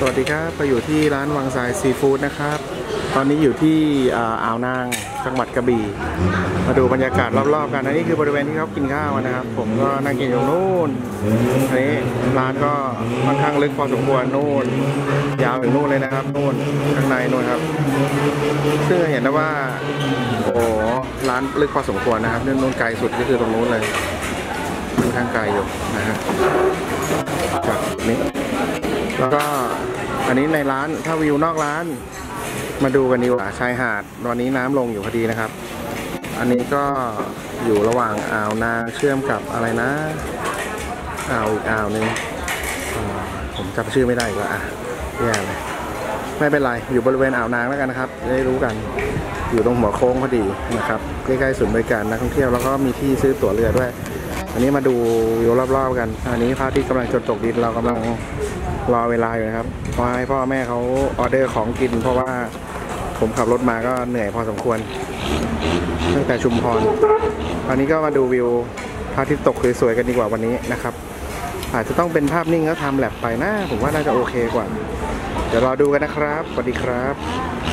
สวัสดีครับเราอยู่ที่ร้านวังทรายซีฟู้ดนะครับ ตอนนี้อยู่ที่อ่าอ่าวนางจังหวัดกระบี่ มาดูบรรยากาศรอบๆกัน อันนี้คือบริเวณที่เขากินข้าวนะครับ ผมก็นั่งกินอยู่นู่นอันนี้ร้านก็ค่อนข้างลึกพอสมควรนู่น ยาวถึงนู่นเลยนะครับนู่นข้างในนู่นครับ ซึ่งเห็นได้ว่า โอ้ร้านลึกพอสมควรนะครับนู่นนู่นไกลสุดก็คือตรงนู้นเลยค่อนข้างไกลอยู่นะฮะจากนี้แล้วก็ อันนี้ในร้านถ้าวิวนอกร้าน มาดูกันดีกว่าชายหาดวันนี้น้ำลงอยู่พอดีนะครับ อันนี้ก็อยู่ระหว่างอ่าวนางเชื่อมกับอะไรนะอ่าวอีกอ่าวหนึ่งผมจำชื่อไม่ได้อีกแล้วอะแย่เลยไม่เป็นไร อยู่บริเวณอ่าวนางแล้วกันนะครับได้รู้กัน อยู่ตรงหัวโค้งพอดีนะครับ ใกล้ๆศูนย์บริการนักท่องเที่ยวแล้วก็มีที่ซื้อตั๋วเรือด้วย อันนี้มาดูวิวรอบๆกัน อันนี้พระอาทิตย์กำลังจะตกดินเรากำลังรอเวลาอยู่นะครับพราะให้พ่อแม่เขาออเดอร์ของกิน เพราะว่าผมขับรถมาก็เหนื่อยพอสมควรตั้งแต่ชุมพรอันนี้ก็มาดูวิวพระอาทิตย์ตกสวยๆกันดีกว่าวันนี้นะครับ อาจจะต้องเป็นภาพนิ่งแล้วทำแลบไปนะผมว่าน่าจะโอเคกว่า เดี๋ยวรอดูกันนะครับสวัสดีครับ